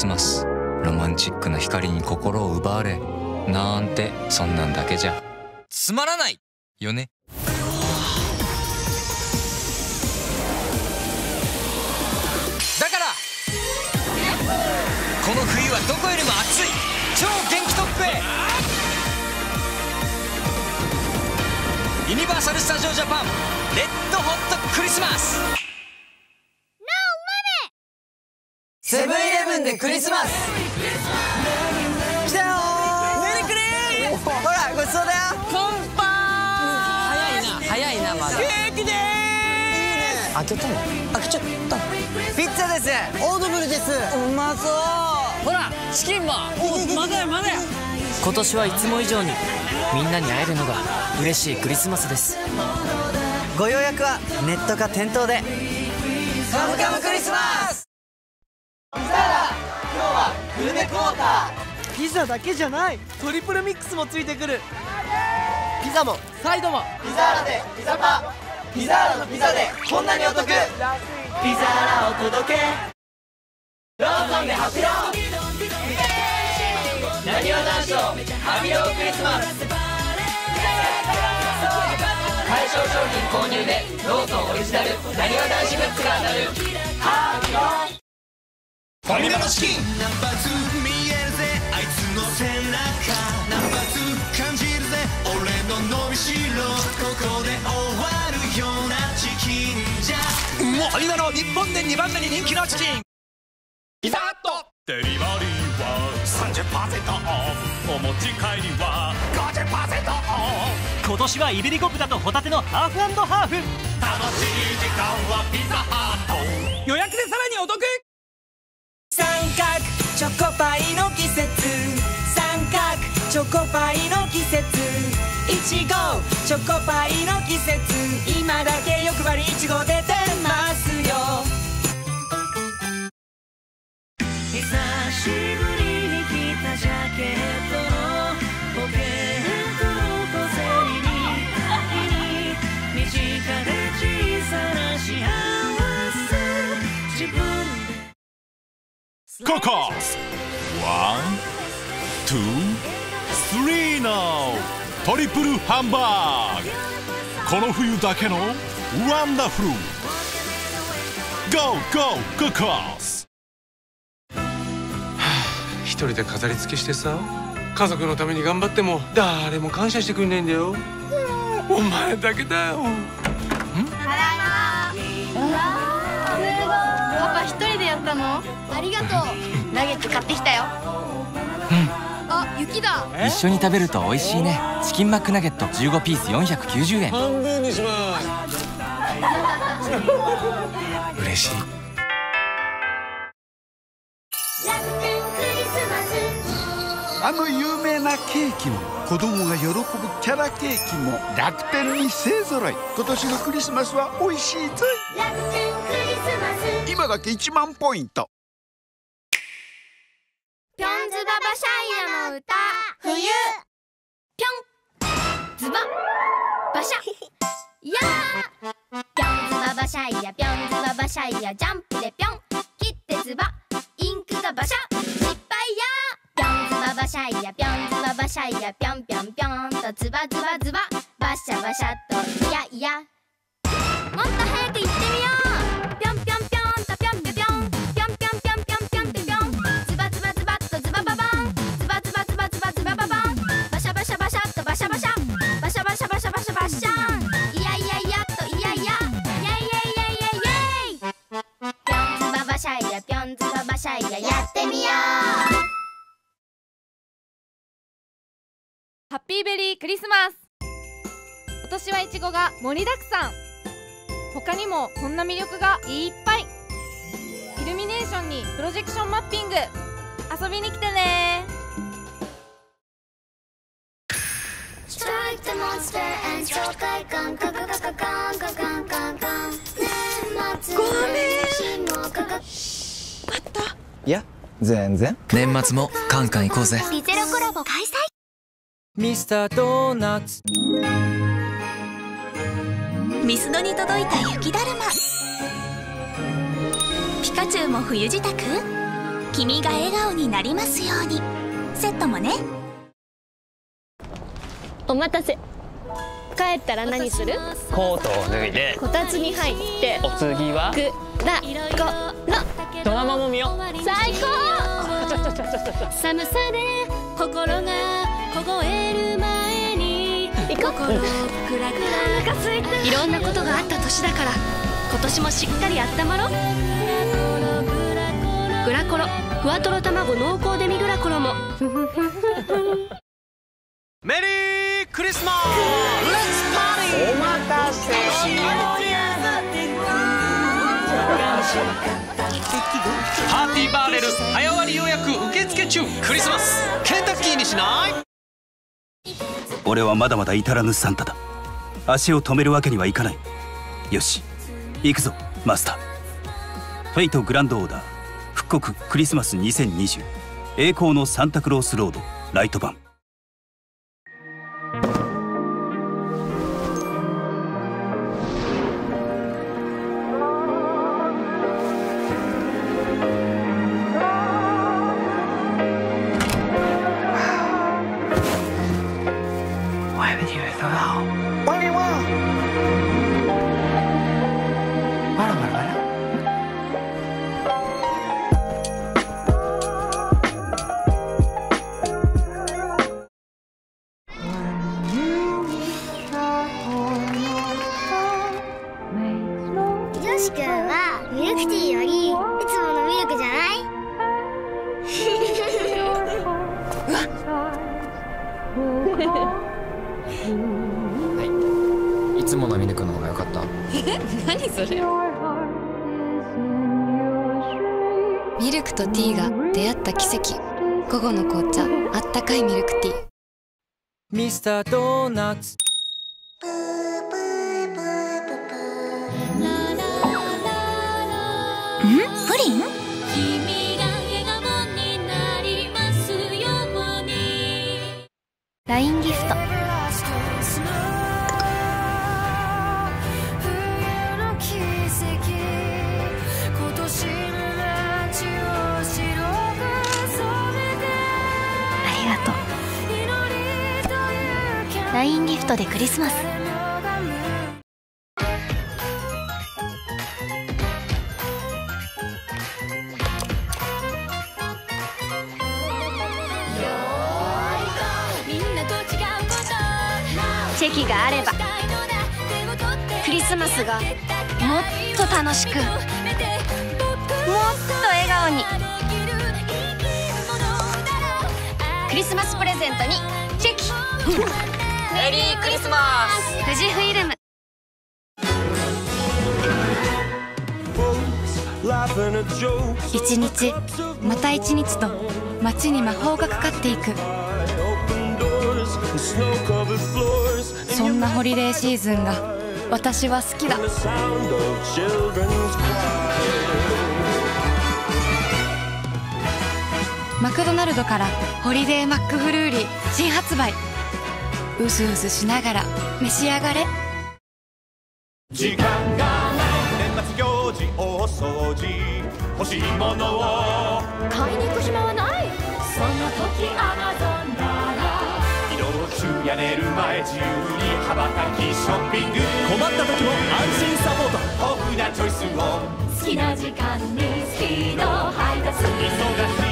スマスロマンチックな光に心を奪われなんてそんなんだけじゃ。つまらない！よね。だからこの冬はどこよりも暑い。超元気トップへ！ユニバーサル・スタジオ・ジャパンレッドホットクリスマス！セブンイレブンでクリスマス。来たよメリクリほらごちそうだよ。乾杯早いな早いなまだ。ケーキでー開けたの開けちゃった。ピッツァです。オードブルです。うまそう。ほらチキンも。おまだやまだや。今年はいつも以上にみんなに会えるのが嬉しいクリスマスです。ご予約はネットか店頭で。カムカムーターピザだけじゃない。トリプルミックスもついてくる。ピザも。サイドも。ピザーラで。ピザパピザーラのピザで。こんなにお得。ピザーラお届け。ローソンでハピローなにわ男子のハピロークリスマス。対象商品購入でローソンオリジナル。なにわ男子グッズが当たる。ハピローファミマのチキンナンバー2見えるぜあいつの背中。ナンバー2感じるぜ俺の伸びしろここで終わるようなチキンじゃもう今の日本で2番目に人気のチキン。ピザハット。デリバリーは30%オフ。お持ち帰りは50%オフ。今年はイベリコ豚とホタテのハーフハーフ。楽しい時間はピザハット。予約でさらにお得チョコパイの季節。三角チョコパイの季節。いちごチョコパイの季節。今だけ欲張りいちご出てますよ。久しぶりに着たジャケットのポケットココス one, two, three のトリプルハンバーグこの冬だけのワンダフル GO GO. ココス一人で飾り付けしてさ。家族のために頑張っても誰も感謝してくれないんだよ。お前だけだよ。パパ一人たの？ありがとう。ナゲット買ってきたよ。あ雪だ。一緒に食べると美味しいね。チキンマックナゲット15ピース490円。半分にします。嬉しい。あの有名なケーキも子供が喜ぶキャラケーキも楽天に勢ぞろい。今年のクリスマスは美味しいぞい今だけ1万ポイント。ぴょんずばばシャイヤの歌。冬。ぴょん。ずば。ばしゃやー。ぴょんずばばシャイヤぴょんずばばシャイヤジャンプでぴょん。切ってずば。インクがばしゃ失敗やぴょんぴょんずばばシャイヤぴょんぴょんぴょんとズバズバズババシャバシャっと。いやいや。もっと早く年はいちごが盛りだくさん。他にもこんな魅力がいっぱい。イルミネーションにプロジェクションマッピング。遊びに来てね。ごめんいや全然。年末もカンカン行こうぜ。リゼロコラボ開催。ミスタードーナツミスドに届いた雪だるま。ピカチュウも冬支度？君が笑顔になりますように。セットもね。お待たせ。帰ったら何する？コートを脱いで。こたつに入って。お次は？ぐらころ。ドラマも見よう。最高。寒さで心が凍える前かすいろんなことがあった年だから今年もしっかりあったまろグラコロ。ふわとろ卵濃厚デミグラコロも。メリークリスマス。お待たせパーティーバーレル早割予約受付中。クリスマス。ケンタッキーにしない俺はまだまだ至らぬサンタだ。足を止めるわけにはいかない。よし。行くぞマスター。フェイトグランドオーダー。復刻クリスマス2020栄光のサンタクロースロード。ライト版い。つものミルクの方が良かった。何それ？ミルクとティーが出会った奇跡。午後の紅茶あったかいミルクティー。ミスタードーナツ。ん LINE ギフト。ありがとう。LINE ギフトでクリスマス。があればクリスマスがもっと楽しくもっと笑顔に。クリスマスプレゼントにチェキ。メリークリスマス。富士フイルム。一日また一日と街に魔法がかかっていくそんなホリデーシーズンが私は好きだ。マクドナルドからホリデーマックフルーリー新発売。うずうずしながら召し上がれ。時間がない年末行事大掃除。欲しいものを。買いに行く暇はない。そんな時アマゾンなら移動中や寝る前自由に羽ばたきショッピング。困った時も安心サポート。豊富なチョイスを。好きな時間にスピード配達。忙